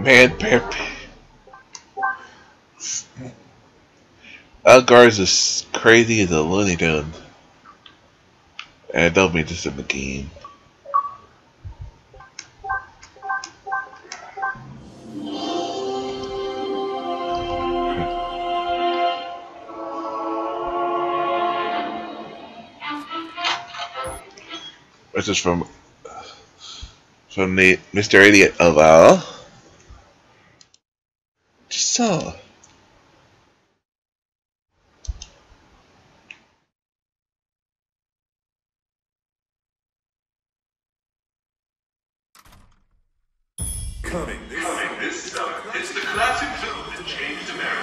Man, Pep. Al Gore's as crazy as a Looney Tune. And I don't mean just in the game. This is from from the Mr. Idiot of all. Just saw. Coming this summer, it's the classic film that changed America.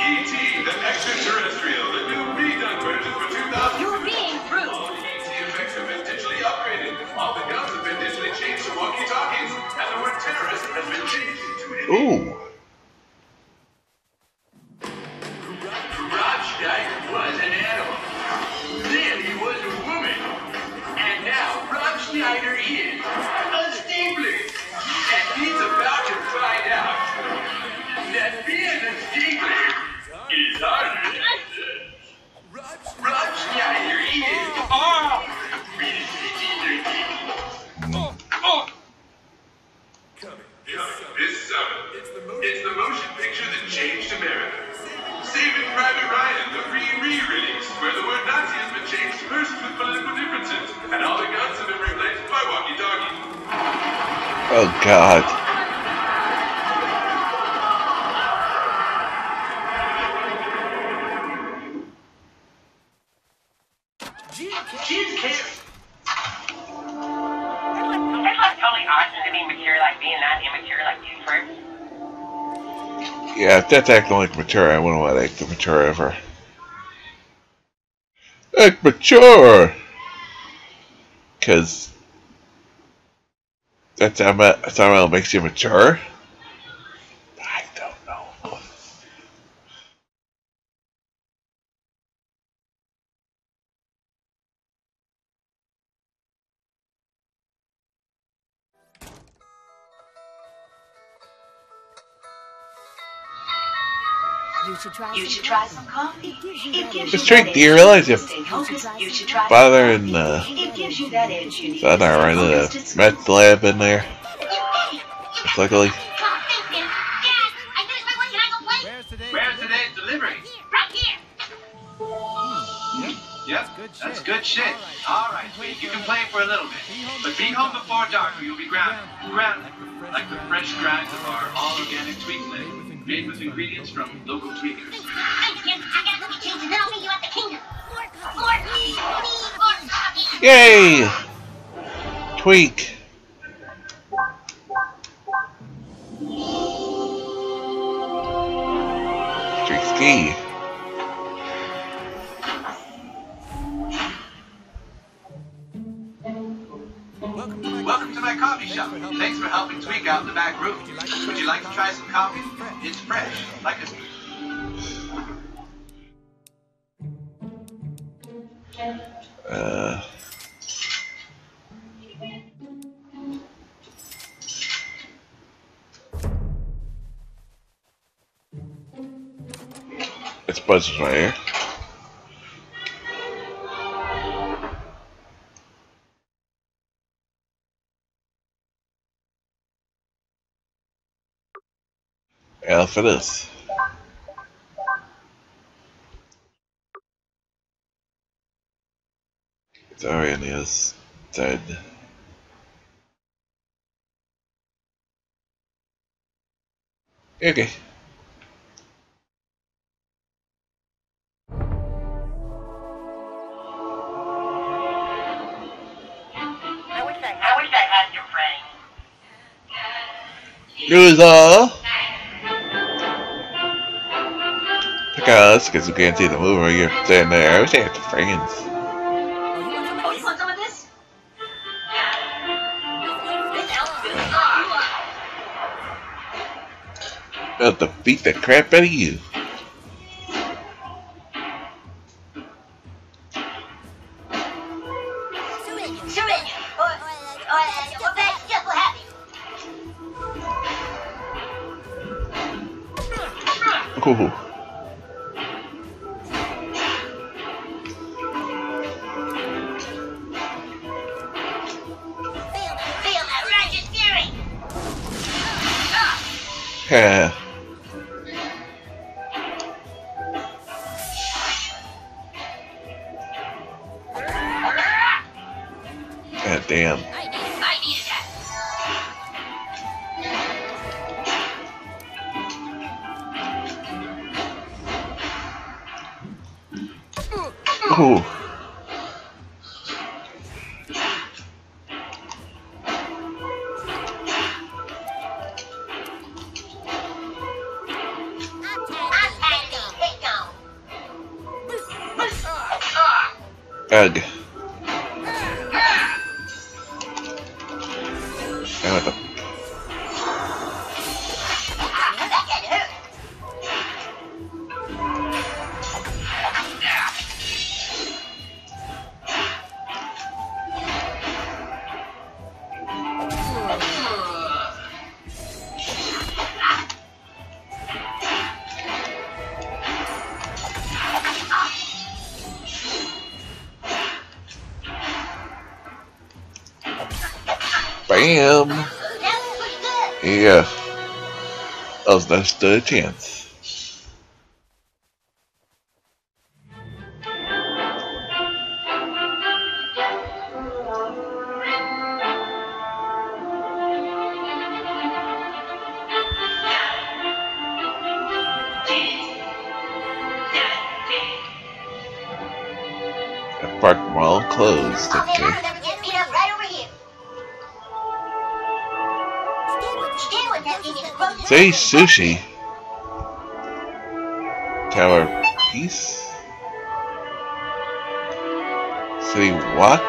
E.T. the Extraterrestrial, the new redone version for 2000. You're being rude. All the ET effects have been digitally upgraded. All the guns have been digitally changed to walkie-talkies, and the word terrorist has been changed into an Ooh. First. Yeah, if that's acting like mature, I wouldn't want to act mature ever. Act mature! Because how it makes you mature? You should try You some should try some coffee. It gives you It gives Just you drink, do you realize to if. You should Father and uh, It gives you that edge. You need. son are to in the meth lab in there. Luckily, Where's today's delivery? Yep, that's good shit. All right, sweet, you can play for a little bit. But be home before dark or you'll be grounded. Grounded. Like the fresh grinds of our all-organic tweak blend, made with ingredients from local tweakers. yay! Tweak. Tweak ski. Welcome to my coffee shop. Thanks for helping tweak out in the back room. Would you like to try some coffee? It's fresh, like a Uh, it's buzzing right here. Alpha this. Dorian is dead. Okay. I wish I, I wish I had your brain. Loser! Us, because we can't see the movie. You're Sitting there. I wish I had friends. You? I'll defeat the crap out of you. Yeah. Ugh. Good. Yeah. That was the stood a chance. Park mall closed, Oh, okay. Say sushi. Tower Peace. City Walk.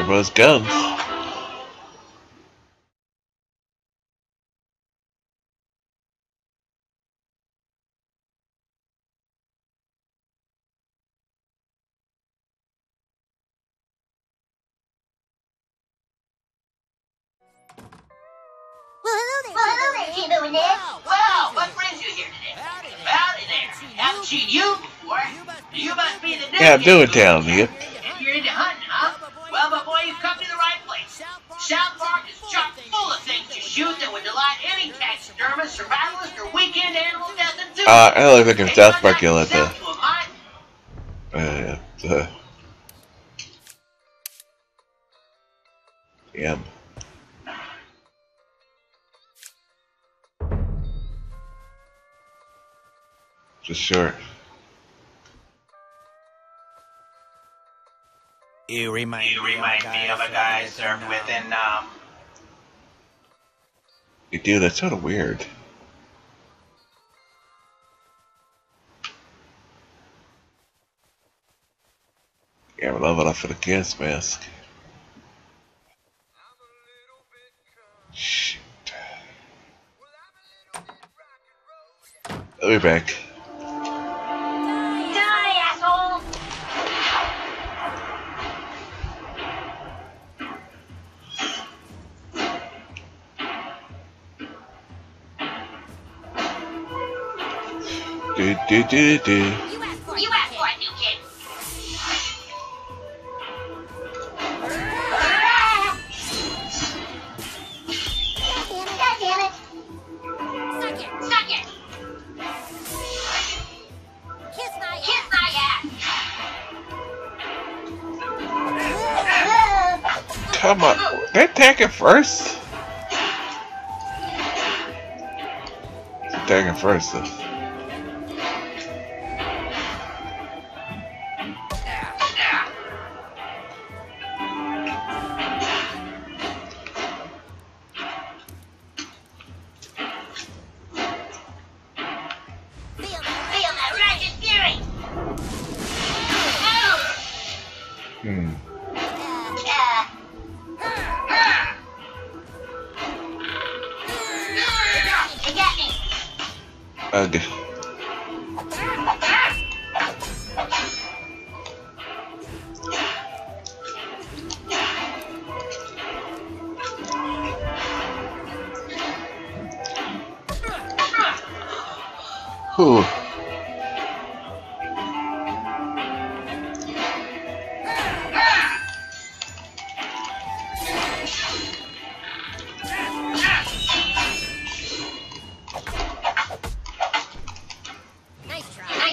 Everyone's guns. Jimbo and Ned. Well, what brings you here today? Howdy there. Haven't seen you before. You must be the new Yeah, kid doing who- town, yep. You're into hunting, huh? Well, my boy, you've come to the right place. South Park is chock full of things to shoot that would delight any taxidermist, survivalist, or weekend animal death enthusiast. Uh, I like looking South you Park, you got like the, yourself to a mine- uh, the, yeah. Just sure. You remind, You remind me of a guy I served with in, um, You do, that's sort of weird. Yeah, I'm level up for the gas mask. Shit. I'll be back. Do do do do. You asked for new kid. It. Kiss my Kiss my ass. Come on, they attack it first. Attack it first. Though. Got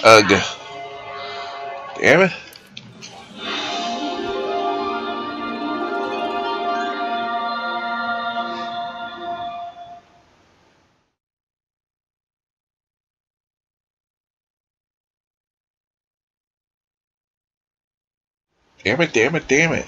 Ugh. Damn it. Damn it, damn it, damn it.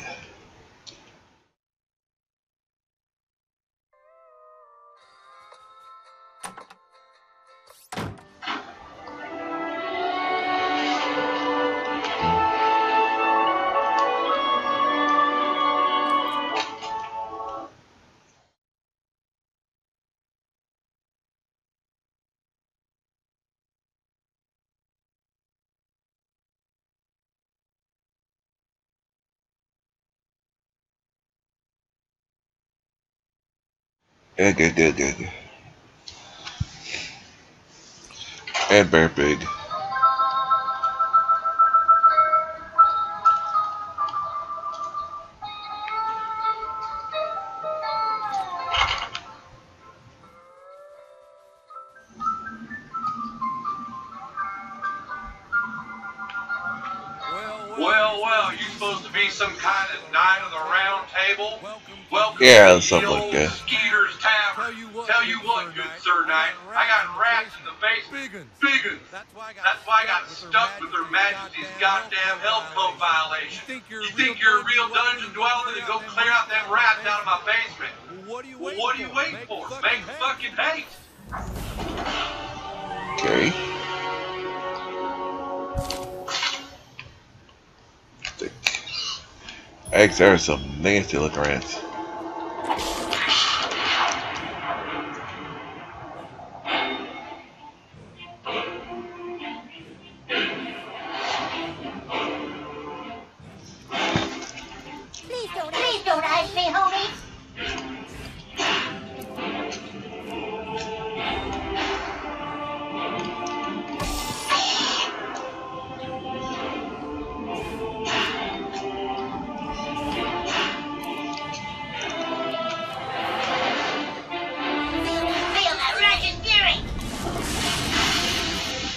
Good, good, good, good. And Bear Big. Well, well, you supposed to be some kind of knight of the round table? Welcome Yeah, to something like old that. Skeeter's Tavern. Tell you what, good sir knight, I got rats in the basement. Big uns. That's why I got, That's why I got stuck with Her Majesty's goddamn health code violation. You think you're a real you're a real dungeon dweller to go clear out them rats out of my basement? Well, what are you Well, waiting what are you for? Make for? fucking Make haste. fucking haste. Okay. Thick. Eggs are some nasty looking rats.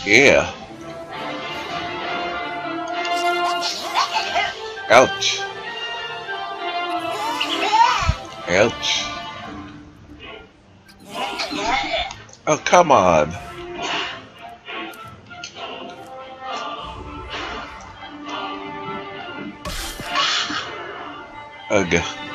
Yeah. Ouch. Ouch. Oh, come on. Ugh.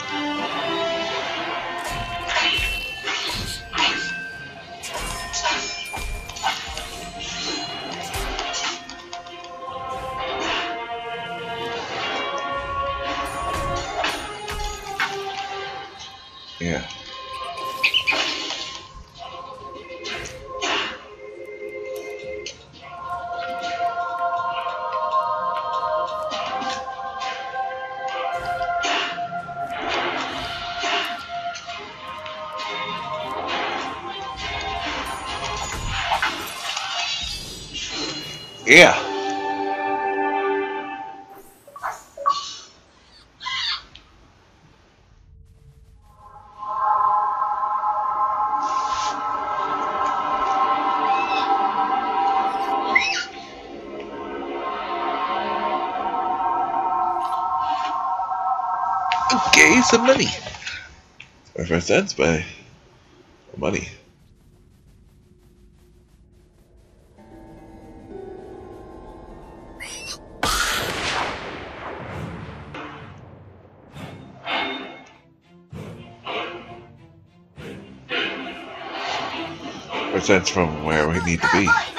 Yeah. Yeah. Some money. First cents by money. First cents from where we need to be.